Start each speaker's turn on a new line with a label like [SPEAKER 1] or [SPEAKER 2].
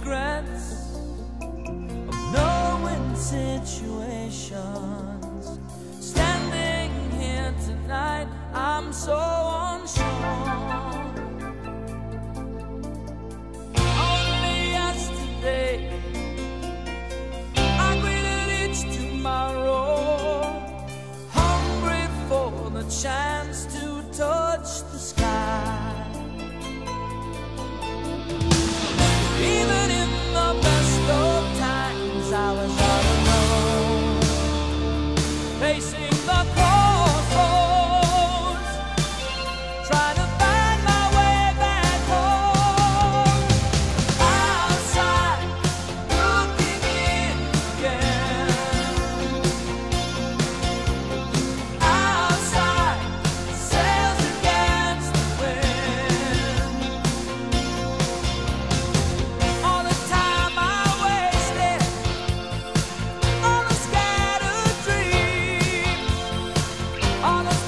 [SPEAKER 1] regrets of knowing situations. salvation. All